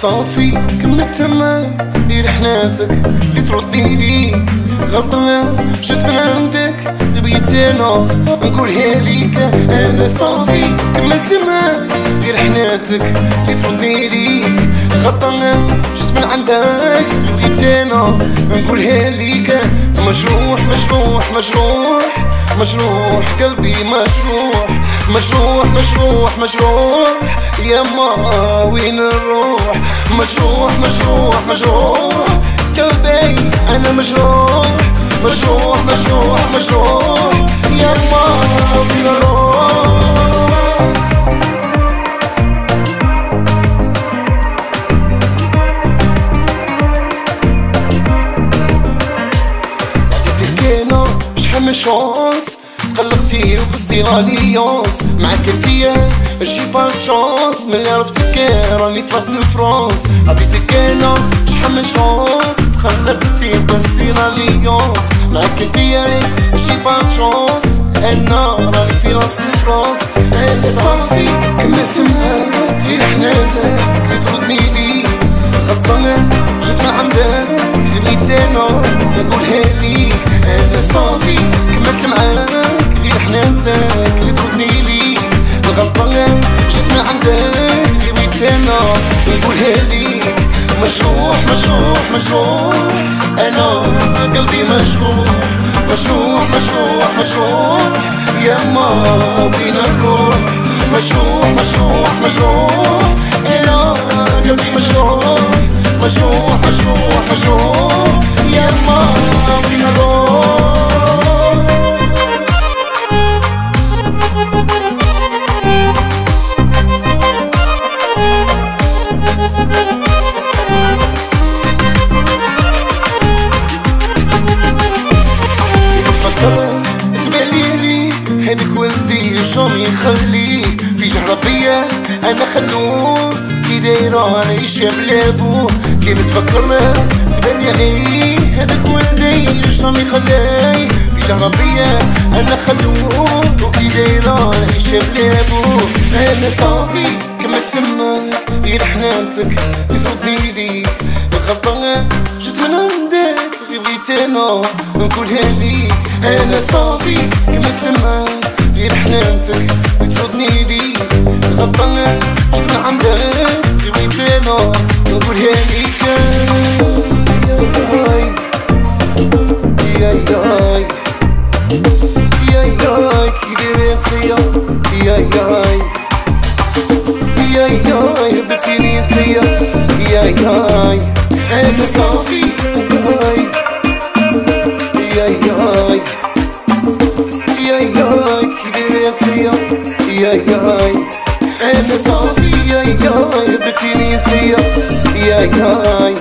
صافي كملت معاك برحلاتك اللي تردي لي. غلطة جت من عندك بغيت أنا نقولها ليك. أنا صافي كملت معاك غير حناتك اللي تردي لي. غلطة جت من عندك بغيت أنا نقولها ليك. مجروح مجروح مجروح. مجروح قلبي مجروح. مجروح مجروح مجروح. يا ما وين نروح؟ مجروح مجروح مجروح. قلبي أنا مجروح. مجروح مجروح مجروح. يا ما وين نروح؟ شحال من تقلقتي وقصي راني يونس معاك انتيا جي با شونس ملي عرفتك راني في فرونس عطيتك أنا شحال من شونس تقلقتي وقصي راني يونس معاك انتيا جي با شونس أنا راني في راس فرونس صافي كملت معاك غير حناتك اللي تردني لي غلطان جيت من عمدك كذبت أنا ليك مجروح مجروح مجروح أنا قلبي مجروح مجروح مجروح مجروح يا ما وين نروح مجروح مجروح مجروح أنا قلبي مجروح مجروح مجروح مجروح ولدي جام يخلي في جهربية أنا خلوه كي دايرة عايش بلابو كي نتفكرنا تبان لي هداك ولدي جام يخلي في جهربية أنا خلوه وكي دايرة عايش بلابو أنا صافي كملت معاك غير حنانتك يزودني ليك الغلطة جت من عندك غبيت أنا نقولها ليك. أنا صافي كملت معاك غير حنانتك. تردني ليك غلطان جت من عندك غبيت أنا. نقولها ليك. يا ياي يا ياي كي يا يا ياي يا ياي هبتيني انت يا يا ياي. أنا صافي. انت يا يا ياي. أنا صافي يا ياي هبتيني انت يا يا ياي.